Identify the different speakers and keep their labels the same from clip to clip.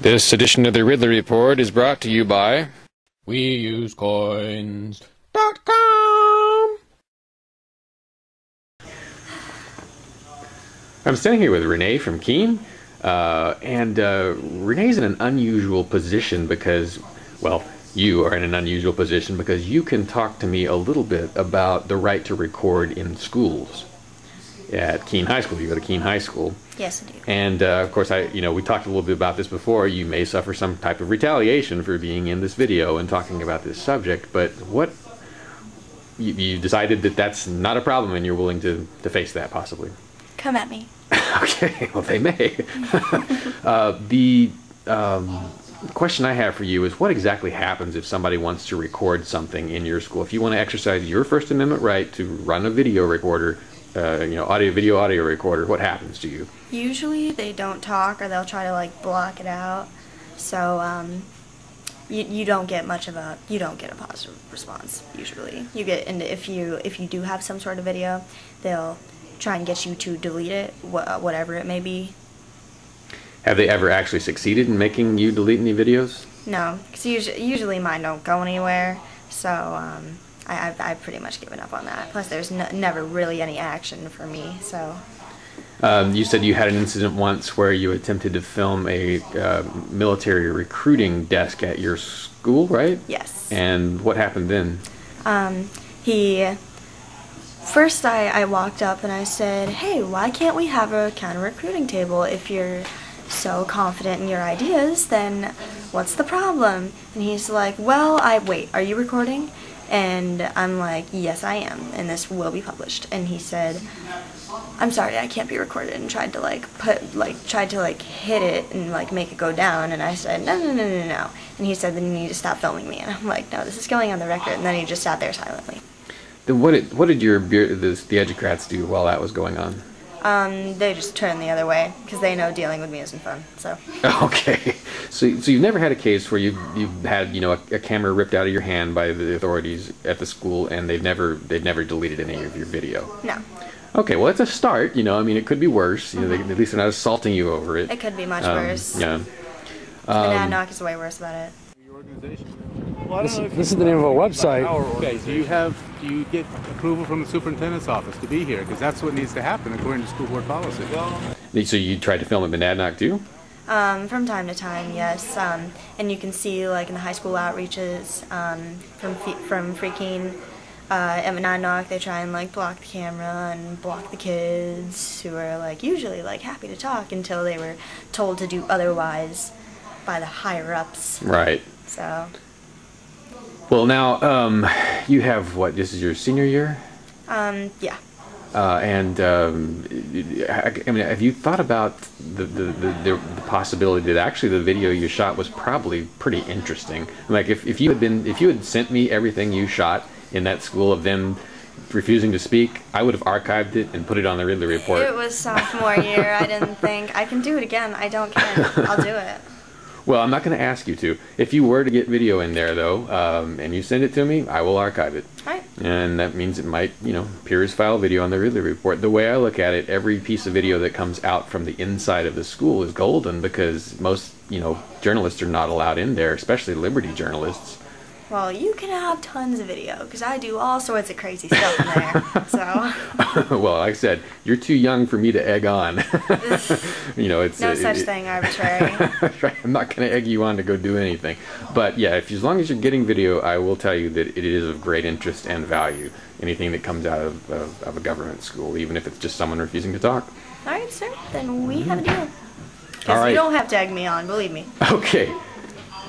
Speaker 1: This edition of the Ridley Report is brought to you by We Use Coins. Dot com. I'm standing here with Renee from Keene, uh, and uh, Renee's in an unusual position because, well, you are in an unusual position because you can talk to me a little bit about the right to record in schools. At Keene High School, you go to Keene High School.
Speaker 2: Yes, I do.
Speaker 1: And uh, of course, I you know we talked a little bit about this before. You may suffer some type of retaliation for being in this video and talking about this subject. But what you, you decided that that's not a problem, and you're willing to to face that possibly.
Speaker 2: Come at me.
Speaker 1: okay, well they may. uh, the um, question I have for you is, what exactly happens if somebody wants to record something in your school? If you want to exercise your First Amendment right to run a video recorder uh, you know, audio, video, audio recorder, what happens to you?
Speaker 2: Usually they don't talk or they'll try to like block it out. So um, you, you don't get much of a you don't get a positive response usually. You get and if you if you do have some sort of video, they'll try and get you to delete it, wh- whatever it may be.
Speaker 1: Have they ever actually succeeded in making you delete any videos?
Speaker 2: No, because usually, usually mine don't go anywhere. So um, I, have I've pretty much given up on that. Plus, there's never really any action for me, so.
Speaker 1: Um, you said you had an incident once where you attempted to film a uh, military recruiting desk at your school, right?
Speaker 2: Yes.
Speaker 1: And what happened then?
Speaker 2: Um, he. First, I, I walked up and I said, Hey, why can't we have a counter recruiting table? If you're so confident in your ideas, then what's the problem? And he's like, Well, I. Wait, are you recording? And I'm like, yes, I am, and this will be published. And he said, I'm sorry, I can't be recorded, and tried to like put, like, tried to like hit it and like make it go down. And I said, no, no, no, no, no. And he said, then you need to stop filming me. And I'm like, no, this is going on the record. And then he just sat there silently.
Speaker 1: Then what did what did your the, the Educrats do while that was going on?
Speaker 2: Um, they just turn the other way because they know dealing with me isn't fun. So.
Speaker 1: Okay, so so you've never had a case where you you've had you know a, a, camera ripped out of your hand by the authorities at the school and they've never they've never deleted any of your video.
Speaker 2: No.
Speaker 1: Okay, well that's a start. You know, I mean, it could be worse. You know, they, at least they're not assaulting you over it.
Speaker 2: It could be much um, worse.
Speaker 1: Yeah.
Speaker 2: Um, knock is way worse about it.
Speaker 3: Well, this, this is the name of a website.
Speaker 4: Okay, do you have do you get approval from the superintendent's office to be here? Because that's what needs to happen according to school board policy.
Speaker 1: Well so you tried to film at Monadnock too?
Speaker 2: Um, from time to time, yes. Um, and you can see, like in the high school outreaches um, from from Free Keene, uh, at Monadnock, they try and like block the camera and block the kids who are like usually like happy to talk until they were told to do otherwise by the higher ups.
Speaker 1: Right.
Speaker 2: So.
Speaker 1: Well, now um, you have what? This is your senior year.
Speaker 2: Um, yeah.
Speaker 1: Uh, and um, I mean, have you thought about the, the, the, the, possibility that actually the video you shot was probably pretty interesting? Like, if, if you had been, if you had sent me everything you shot in that school of them refusing to speak, I would have archived it and put it on the Ridley report.
Speaker 2: It was sophomore year. I didn't think I can do it again. I don't care. I'll do it.
Speaker 1: Well, I'm not going to ask you to. If you were to get video in there, though, um, and you send it to me, I will archive it.
Speaker 2: Right.
Speaker 1: And that means it might, you know, appear as file video on the Ridley Report. The way I look at it, every piece of video that comes out from the inside of the school is golden because most, you know, journalists are not allowed in there, especially Liberty journalists.
Speaker 2: Well, you can have tons of video because I do all sorts of crazy stuff in there. so.
Speaker 1: well, like I said, you're too young for me to egg on. you know, it's
Speaker 2: no uh, such it, thing arbitrary.
Speaker 1: I'm not going to egg you on to go do anything. But yeah, if as long as you're getting video, I will tell you that it is of great interest and value. Anything that comes out of, of, of a government school, even if it's just someone refusing to talk.
Speaker 2: All right, sir. Then we have a deal. Because right. you don't have to egg me on, believe me.
Speaker 1: Okay.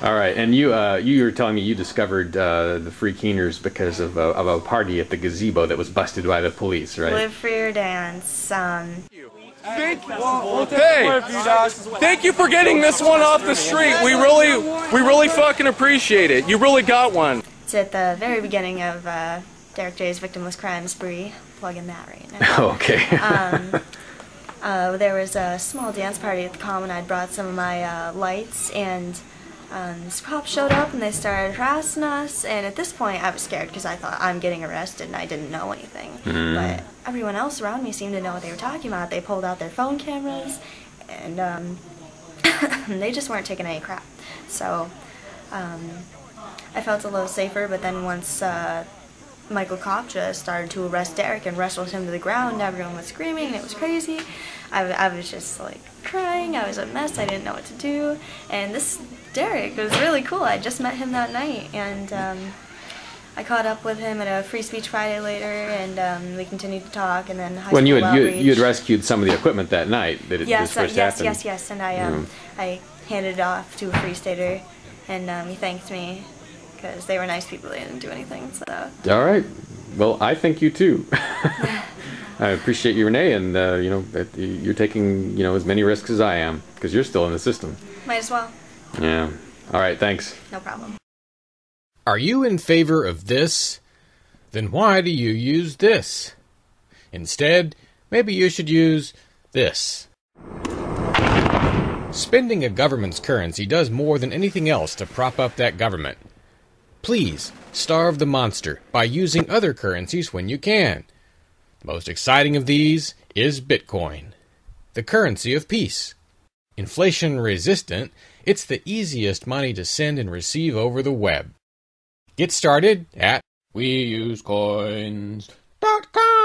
Speaker 1: All right, and you uh, you were telling me you discovered uh, the Free Keeners because of a, of a party at the gazebo that was busted by the police, right?
Speaker 2: Live for your dance. Um,
Speaker 5: Thank you. Hey, thank you for getting this one off the street. We really, we really fucking appreciate it. You really got one.
Speaker 2: It's at the very beginning of uh, Derrick J's Victimless Crime Spree. Plug in that right
Speaker 1: now. okay.
Speaker 2: um, uh, there was a small dance party at the Common. I'd brought some of my uh, lights and um, these cops showed up and they started harassing us. And at this point, I was scared because I thought I'm getting arrested and I didn't know anything. Mm. But everyone else around me seemed to know what they were talking about. They pulled out their phone cameras and um, they just weren't taking any crap. So um, I felt a little safer, but then once uh, Michael Kopcha started to arrest Derrick and wrestled him to the ground, everyone was screaming, and it was crazy. I, I was just like crying, I was a mess, I didn't know what to do. And this Derrick was really cool. I just met him that night, and um, I caught up with him at a Free Speech Friday later, and um, we continued to talk. And then high
Speaker 6: When you had you, you had rescued some of the equipment that night that it
Speaker 2: yes, uh, yes,
Speaker 6: happened.
Speaker 2: yes, yes, and I um,
Speaker 6: Mm.
Speaker 2: I handed it off to a Free Stater, and um, he thanked me because they were nice people. They didn't do anything. So
Speaker 6: All right. Well, I thank you too. I appreciate you, Renee, and uh, you know that you're taking you know as many risks as I am because you're still in the system.
Speaker 2: might as well.
Speaker 6: Yeah. All right. Thanks.
Speaker 2: No problem.
Speaker 1: Are you in favor of this? Then why do you use this? Instead, maybe you should use this. Spending a government's currency does more than anything else to prop up that government. Please, starve the monster by using other currencies when you can. Most exciting of these is Bitcoin, the currency of peace. Inflation resistant, it's the easiest money to send and receive over the web. Get started at WeUseCoins.com.